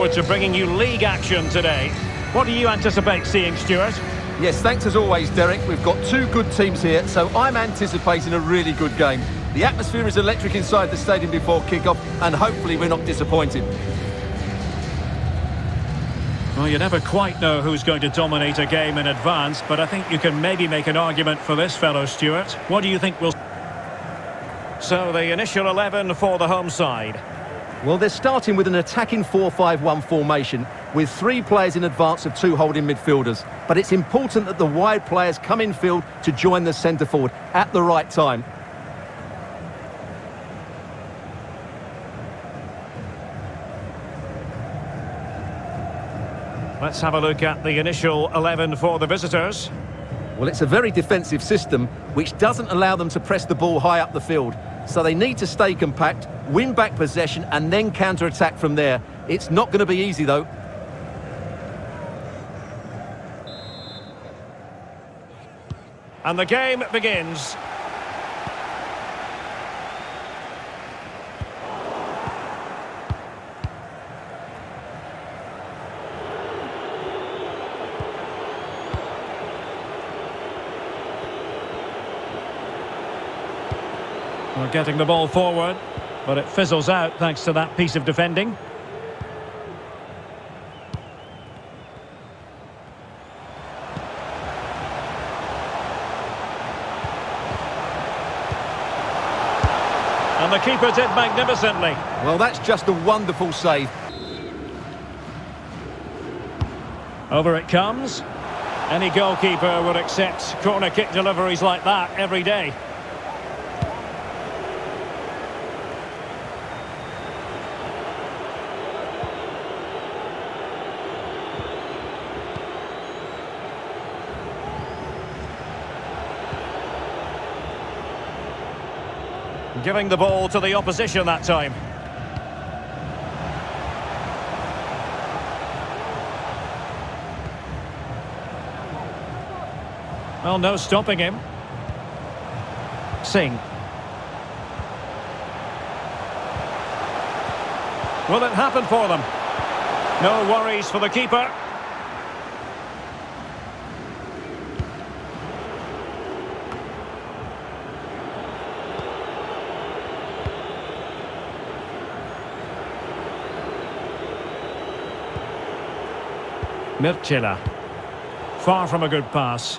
forward to bringing you league action today. What do you anticipate seeing, Stewart? Yes, thanks as always, Derek. We've got two good teams here, so I'm anticipating a really good game. The atmosphere is electric inside the stadium before kick-off, and hopefully we're not disappointed. Well, you never quite know who's going to dominate a game in advance, but I think you can maybe make an argument for this fellow, Stewart. What do you think will... So, the initial 11 for the home side. Well, they're starting with an attacking 4-5-1 formation with three players in advance of two holding midfielders. But it's important that the wide players come in field to join the centre forward at the right time. Let's have a look at the initial 11 for the visitors. Well, it's a very defensive system which doesn't allow them to press the ball high up the field. So they need to stay compact, win back possession and then counter-attack from there. It's not going to be easy, though. And the game begins. We're getting the ball forward, but it fizzles out thanks to that piece of defending. And the keeper did magnificently. Well, that's just a wonderful save. Over it comes. Any goalkeeper would accept corner kick deliveries like that every day. Giving the ball to the opposition that time. Well, no stopping him. Singh. Will it happen for them? No worries for the keeper. Mircea. Far from a good pass.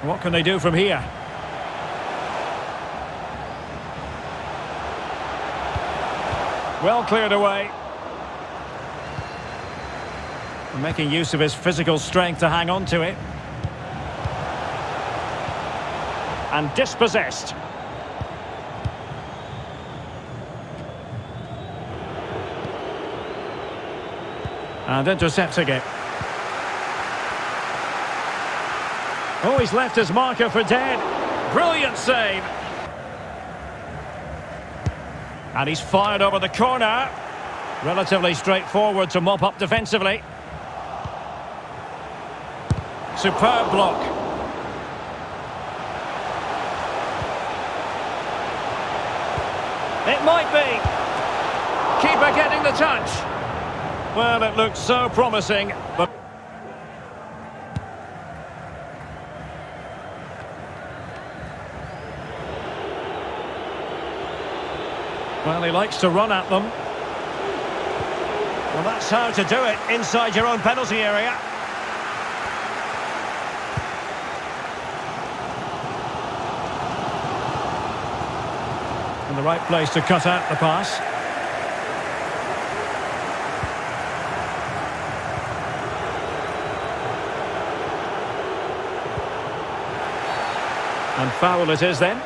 What can they do from here? Well cleared away. Making use of his physical strength to hang on to it. And dispossessed. And intercepting it. Oh, he's left his marker for dead. Brilliant save. And he's fired over the corner. Relatively straightforward to mop up defensively. Superb block. It might be. Keeper getting the touch. Well, it looks so promising, but... Well, he likes to run at them. Well, that's how to do it inside your own penalty area. In the right place to cut out the pass. And foul it is then.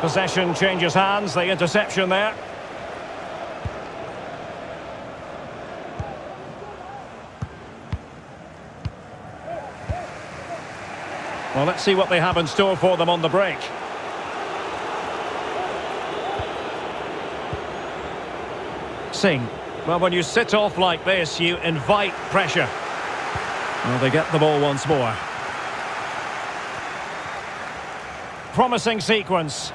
Possession changes hands, the interception there. Well, let's see what they have in store for them on the break. Singh. Well, when you sit off like this, you invite pressure. Well, they get the ball once more. Promising sequence.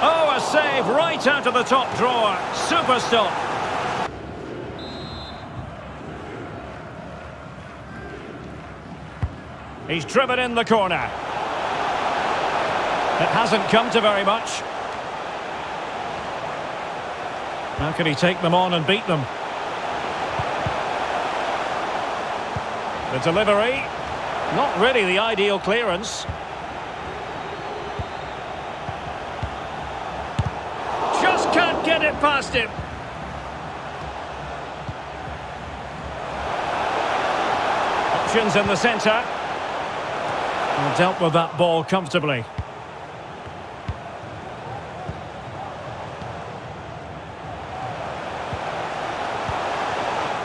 Oh, a save right out of the top drawer. Super stop. He's driven in the corner. It hasn't come to very much. How can he take them on and beat them? The delivery, not really the ideal clearance. Just can't get it past him. Options in the centre. And dealt with that ball comfortably.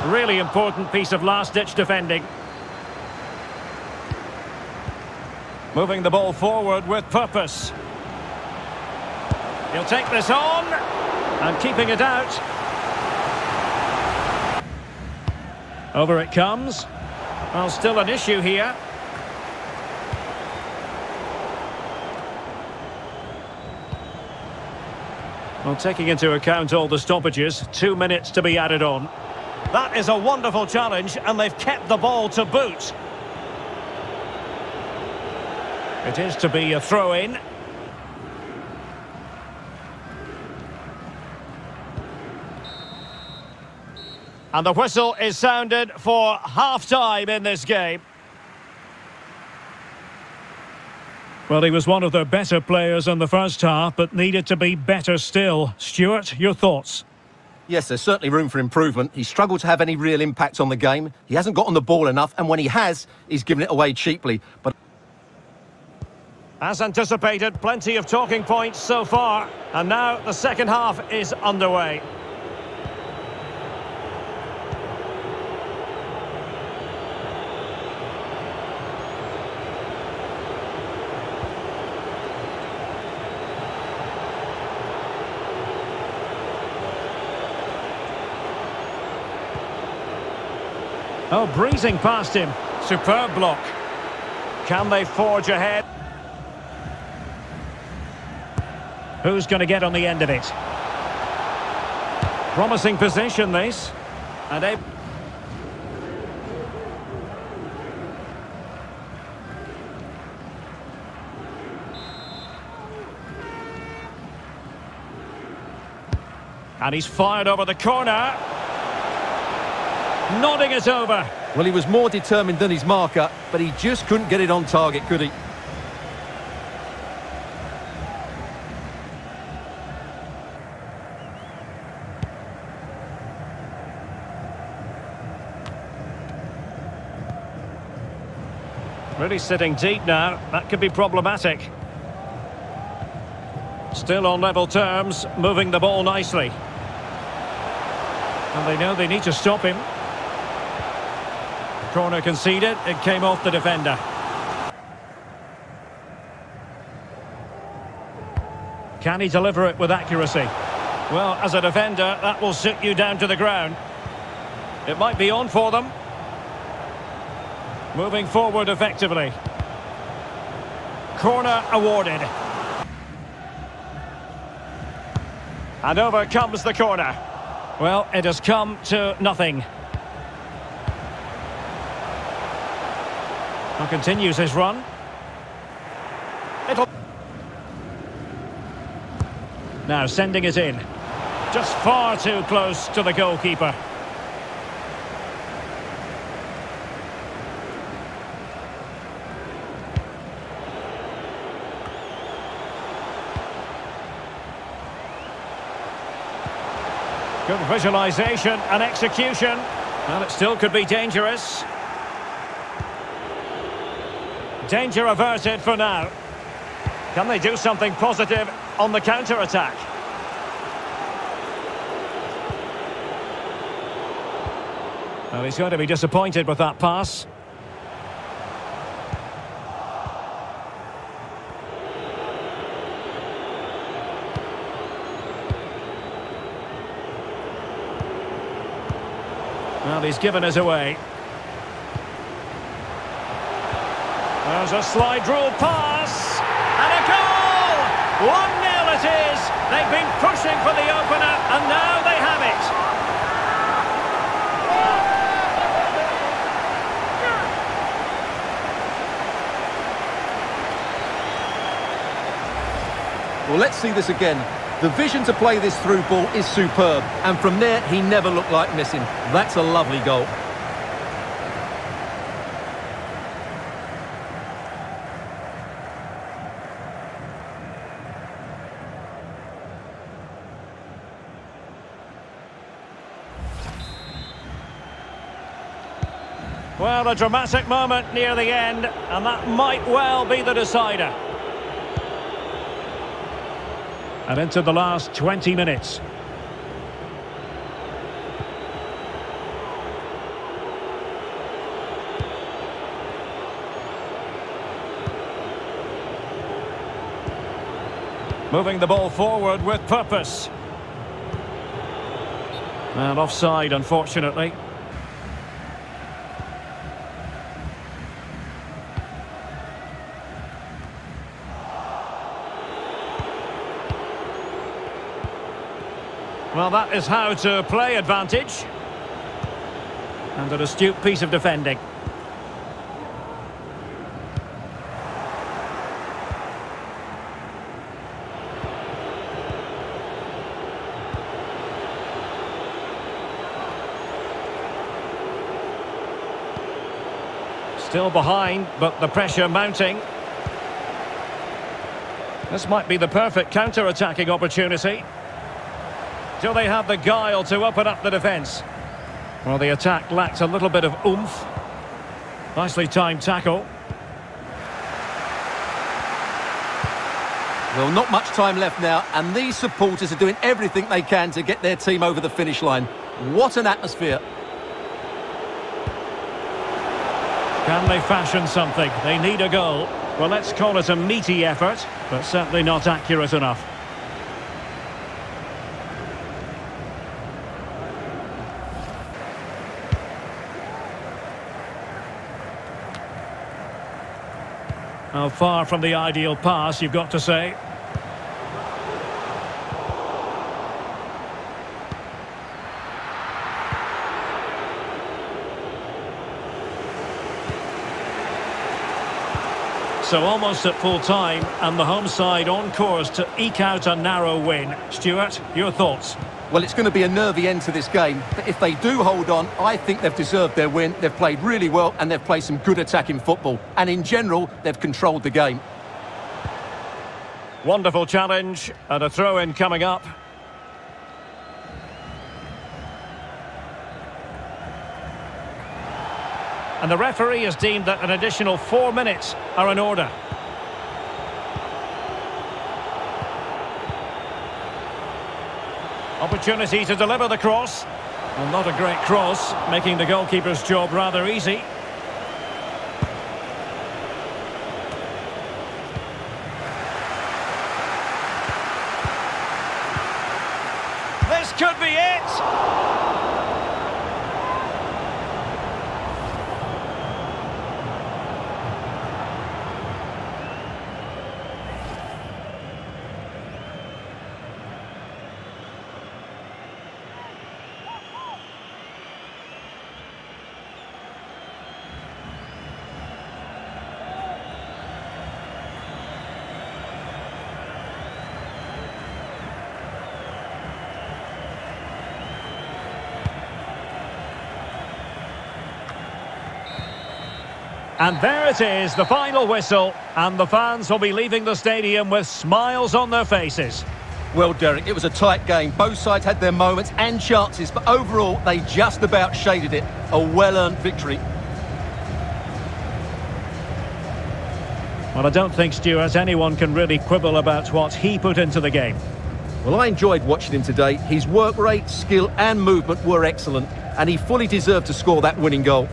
Really important piece of last-ditch defending. Moving the ball forward with purpose. He'll take this on. And keeping it out. Over it comes. Well, still an issue here. Well, taking into account all the stoppages, two minutes to be added on. That is a wonderful challenge, and they've kept the ball to boot. It is to be a throw-in. And the whistle is sounded for half-time in this game. Well, he was one of the better players in the first half, but needed to be better still. Stewart, your thoughts? Yes, there's certainly room for improvement. He struggled to have any real impact on the game. He hasn't got on the ball enough, and when he has, he's given it away cheaply. But As anticipated, plenty of talking points so far. And now the second half is underway. Oh, breezing past him. Superb block. Can they forge ahead? Who's going to get on the end of it? Promising position, this. And a... And he's fired over the corner. Nodding it over. well, he was more determined than his marker, but he just couldn't get it on target, could he? Really sitting deep now. That could be problematic. Still on level terms, moving the ball nicely. And they know they need to stop him. Corner conceded, it came off the defender. Can he deliver it with accuracy? Well, as a defender, that will sit you down to the ground. It might be on for them. Moving forward effectively. Corner awarded. And over comes the corner. Well, it has come to nothing. Now continues his run. It'll... Now sending it in. Just far too close to the goalkeeper. Good visualisation and execution. And it still could be dangerous. Danger averted for now. Can they do something positive on the counter-attack? Well, he's going to be disappointed with that pass. Well, he's given us away. There's a slide rule pass. And a goal! 1-0 it is. They've been pushing for the opener, and now they have it. Well, let's see this again. The vision to play this through ball is superb, and from there, he never looked like missing. That's a lovely goal. Well, a dramatic moment near the end, and that might well be the decider. And into the last 20 minutes. Moving the ball forward with purpose. And offside, unfortunately. Well, that is how to play advantage. And an astute piece of defending. Still behind, but the pressure mounting. This might be the perfect counter-attacking opportunity. Do they have the guile to open up the defence? Well, the attack lacked a little bit of oomph. Nicely timed tackle. Well, not much time left now, and these supporters are doing everything they can to get their team over the finish line. What an atmosphere. Can they fashion something? They need a goal. Well, let's call it a meaty effort, but certainly not accurate enough. How far from the ideal pass, you've got to say. So almost at full time, and the home side on course to eke out a narrow win. Stewart, your thoughts? Well, it's going to be a nervy end to this game, but if they do hold on, I think they've deserved their win. They've played really well, and they've played some good attacking football. And in general, they've controlled the game. Wonderful challenge, and a throw-in coming up. And the referee has deemed that an additional four minutes are in order. Opportunity to deliver the cross. Well, not a great cross, making the goalkeeper's job rather easy. This could be it! And there it is, the final whistle, and the fans will be leaving the stadium with smiles on their faces. Well, Derek, it was a tight game. Both sides had their moments and chances, but overall, they just about shaded it. A well-earned victory. Well, I don't think, Stewart, anyone can really quibble about what he put into the game. Well, I enjoyed watching him today. His work rate, skill and movement were excellent, and he fully deserved to score that winning goal.